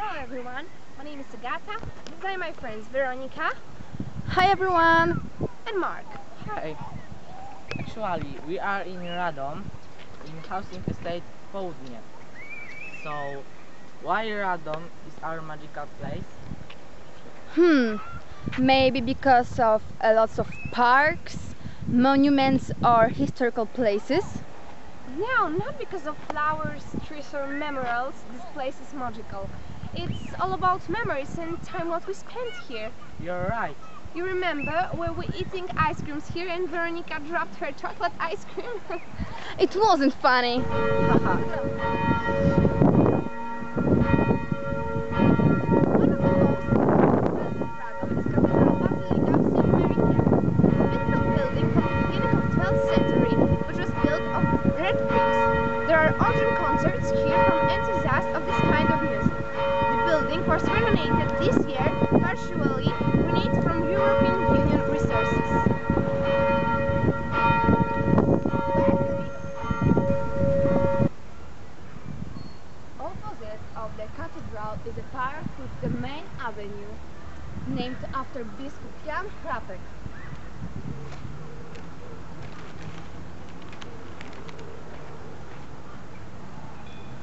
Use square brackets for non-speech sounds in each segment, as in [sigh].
Hello everyone, my name is Agata. These are my friends Veronica Hi everyone! and Mark. Hi. Actually, we are in Radom, in housing estate Południe. So, why Radom is our magical place? Hmm, maybe because of a lots of parks, monuments or historical places? No, not because of flowers, trees or memorials. This place is magical. It's all about memories and time what we spent here. You're right. You remember when we were eating ice creams here and Veronica dropped her chocolate ice cream? [laughs] It wasn't funny. [laughs] Was renovated this year, partially donated from European Union resources. Opposite of the cathedral is a park with the main avenue, named after Bishop Jan Chrapek.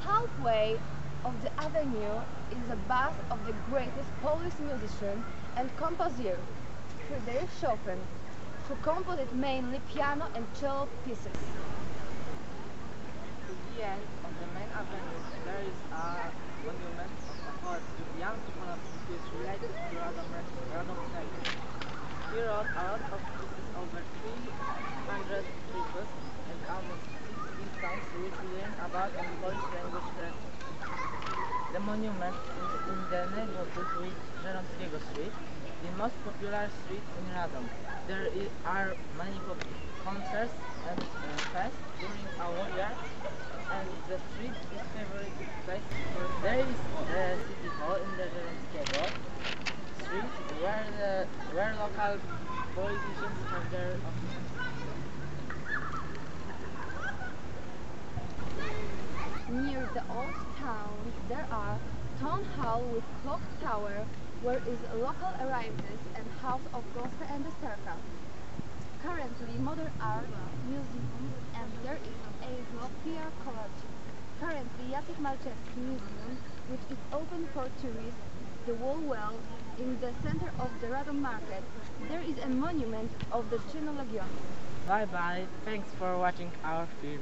Halfway of the avenue is the bust of the greatest Polish musician and composer, Fryderyk Chopin, who composed mainly piano and cello pieces. To the end of the main avenue, there is a monument of a horse with young Ivanov who is related to Radom, Radom State. He wrote a lot of pieces over 300 triples and almost 16 songs which we learn about on Polish language lessons. The monument is in the neighborhood with Żeromskiego Street, the most popular street in Radom. There are many concerts and uh, fests during our year, and the street is favorite place. There is the city hall in the Żeromskiego Street, where the where local politicians have their offices. Near the old town, there are town hall with clock tower, where is local arrivals and house of Gospa and the. Currently, modern art museum, and there is a Zlotnia collection. Currently, Jacek Malczewski Museum, which is open for tourists. The wall well in the center of the Radom Market, there is a monument of the Chino Legion. Bye bye. Thanks for watching our film.